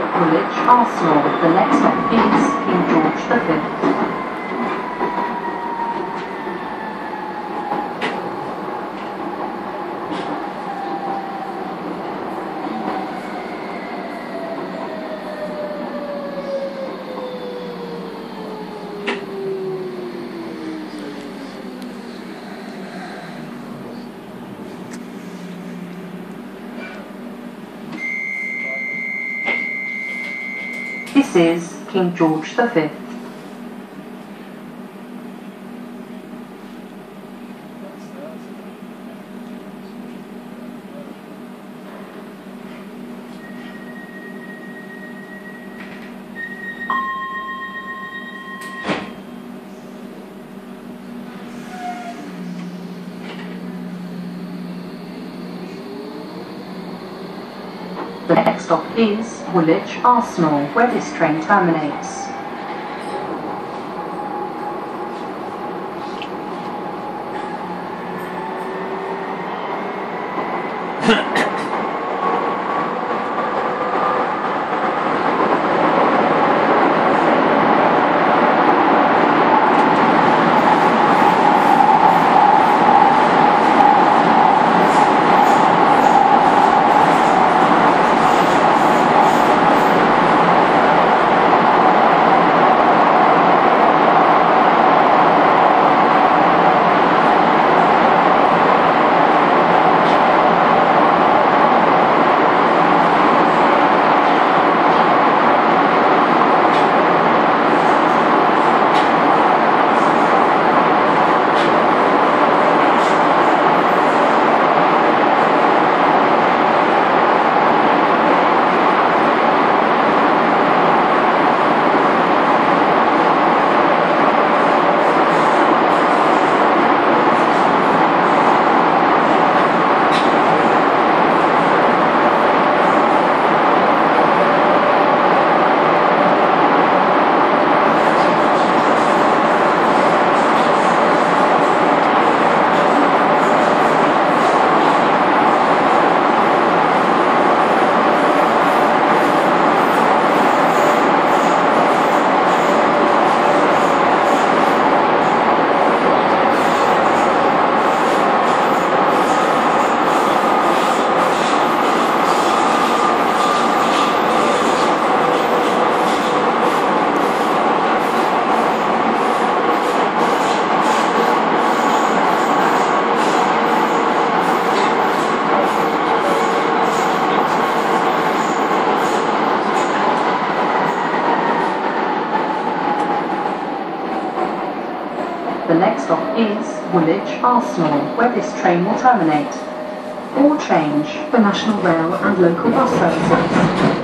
North Woolwich, Arsenal. The next stop is King George V. This is King George V. Stop is Woolwich Arsenal, where this train terminates. The next stop is Woolwich Arsenal, where this train will terminate. All change for National Rail and local bus services.